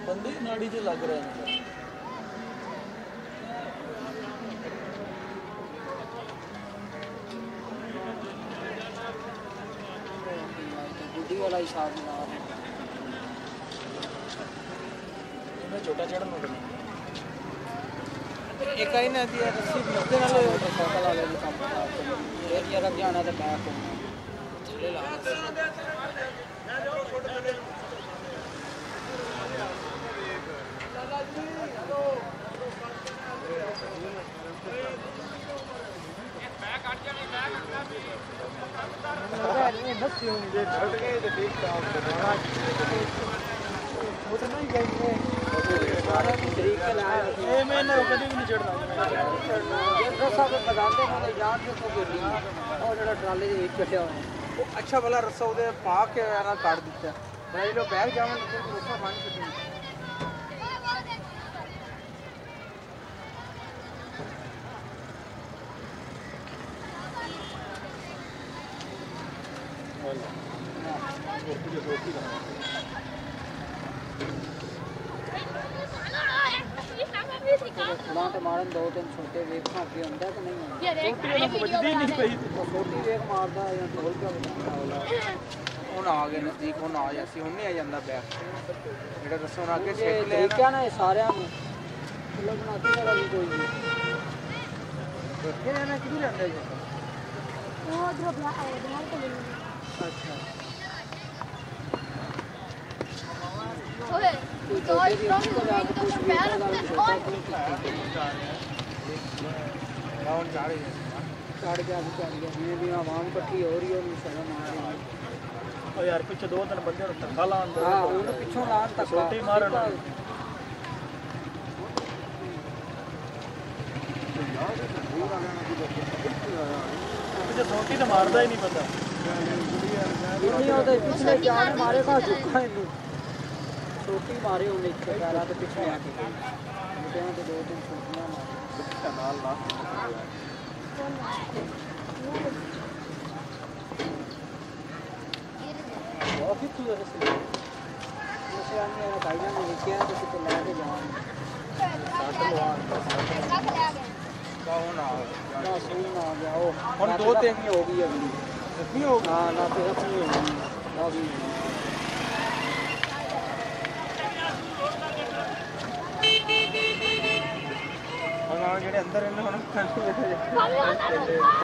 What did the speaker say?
ਬੰਦੇ ਹੀ ਨਾੜੀ 'ਚ ਲੱਗ ਰਿਹਾ ਹੈ ਗੁੱਡੀ ਵਾਲਾ ਹਿਸਾਬ ਨਾਲ ਇਹਨੇ ਛੋਟਾ ਚੜਨ ਨੂੰ ਇੱਕ ਆਈ ਨਾ ਦੀ ਰੱਸੀ ਮੁੱਦੇ ਨਾਲ ਮੋਟਰਸਾਈਕਲ ਵਾਲੇ ਦੀ ਕੰਮ ਕਰਦਾ ਇਹ ਜਗ੍ਹਾ ਜਾਣਾ ਤੇ ਮੈਂ ਕੋਲ ਥੱਲੇ ਲਾ ਹੋਣਗੇ ਜਿਹੜਾ ਸਾਹਿਬ ਬਦਾਂਦੇ ਉਹ ਅੱਛਾ ਵਾਲਾ ਰਸਾ ਉਹਦੇ ਪਾ ਕੇ ਨਾ ਕੱਢ ਦਿੱਤਾ। ਭਾਈ ਲੋ ਬੈਗ ਜਾਵਣ ਰਸਾ ਬਣ ਚੁੱਕੀ ਫਲਾਂ ਤੇ ਮਾਰਨ ਦੋ ਤਿੰਨ ਛੋਟੇ ਵੇਖਾਂ ਅੱਗੇ ਹੁੰਦਾ ਕਿ ਨਹੀਂ ਹੁੰਦਾ ਵੱਜਦੀ ਨਹੀਂ ਪਈ ਉਹ ਛੋਟੀ ਵੇਖ ਮਾਰਦਾ ਜਾਂ ਢੋਲ ਕੇ ਬਜਾਉਂਦਾ ਹੁਣ ਆ ਗਏ ਨਜ਼ਦੀਕ ਹੁਣ ਆ ਜਾ ਸੀ ਹੁਣ ਨਹੀਂ ਆ ਜਾਂਦਾ ਬੈਗ ਜਿਹੜਾ ਦੱਸੋ ਨਾ ਅੱਗੇ ਛੇਕ ਲਿਆ ਨਾ ਨਾ ਇਹ ਸਾਰਿਆਂ ਨੂੰ ਲੱਗਣਾ ਕਿਹੜਾ ਵੀ ਕੋਈ ਨਹੀਂ ਇਹ ਨਾ ਕਿਧਰ ਜਾਂਦਾ ਜੀ ਅੱਛਾ ਓ ਯਾਰ ਪਿੱਛੇ ਦੋ ਤਿੰਨ ਬੰਦੇ ਨੂੰ ਧੱਕਾ ਲਾਉਣ ਦਾ ਹਾਂ ਉਹਨੂੰ ਪਿੱਛੋਂ ਲਾਣ ਤੱਕ ਛੋਟੀ ਮਾਰਨ ਪਿੱਛੇ ਸੌਂਟੀ ਤਾਂ ਮਾਰਦਾ ਹੀ ਨਹੀਂ ਬੰਦਾ ਇੰਨੀ ਉਹਦੇ ਪਿਛਲੇ ਚਾਰ ਮਾਰੇ ਕਾ ਚੁੱਕਾ ਇਹਨੂੰ ਛੋਟੀ ਮਾਰੇ ਉਹਨੇ ਇੱਕ ਪੈਰਾਂ ਤੇ ਪਿੱਛੇ ਆ ਕੇ ਮੁੰਡਿਆਂ ਤੇ ਦੋ ਤਿੰਨ ਛੋਟੀਆਂ ਮਾਰੇ ਨਾਲ ਲਾ ਬਹੁਤ ਹੀ ਤੂੰ ਦੱਸ ਉਸੇ ਆਨੇ ਆ ਭਾਈਆਂ ਨੇ ਲਿਖਿਆ ਤੇ ਕਿਤੇ ਲੈ ਕੇ ਜਾਵਾਂਗੇ ਕੌਣ ਆ ਨਾ ਸੂਈ ਨਾ ਗਿਆ ਉਹ ਹੁਣ ਦੋ ਤਿੰਨ ਹੀ ਹੋ ਗਈ ਅਗਲੀ ਜ਼ਖਮੀ ਹੋ ਹਾਂ ਨਾ ਤੇ ਆਪਣੀ ਹੋ ਗਈ ਜਿਹੜੇ ਅੰਦਰ ਇਹਨੇ ਹੁਣ